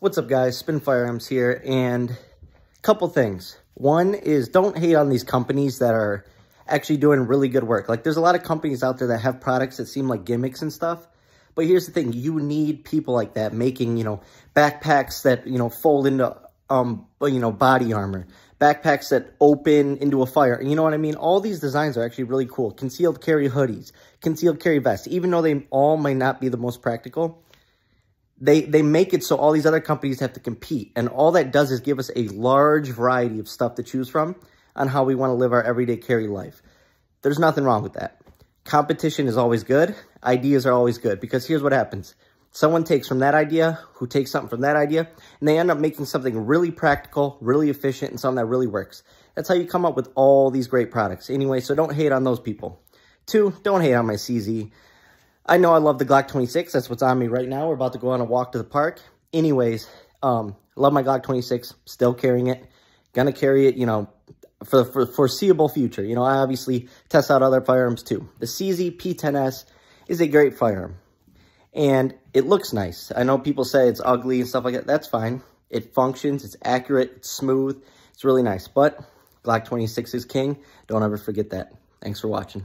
What's up guys, Spin Firearms here, and a couple things. One is don't hate on these companies that are actually doing really good work. Like there's a lot of companies out there that have products that seem like gimmicks and stuff. But here's the thing, you need people like that making, you know, backpacks that, you know, fold into, um, you know, body armor. Backpacks that open into a fire. And you know what I mean? All these designs are actually really cool. Concealed carry hoodies, concealed carry vests. Even though they all might not be the most practical, they they make it so all these other companies have to compete. And all that does is give us a large variety of stuff to choose from on how we want to live our everyday carry life. There's nothing wrong with that. Competition is always good. Ideas are always good because here's what happens. Someone takes from that idea, who takes something from that idea, and they end up making something really practical, really efficient, and something that really works. That's how you come up with all these great products. Anyway, so don't hate on those people. Two, don't hate on my CZ. I know I love the Glock 26. That's what's on me right now. We're about to go on a walk to the park. Anyways, um, love my Glock 26. Still carrying it. Gonna carry it, you know, for the foreseeable future. You know, I obviously test out other firearms too. The CZ P10S is a great firearm. And it looks nice. I know people say it's ugly and stuff like that. That's fine. It functions. It's accurate. It's smooth. It's really nice. But Glock 26 is king. Don't ever forget that. Thanks for watching.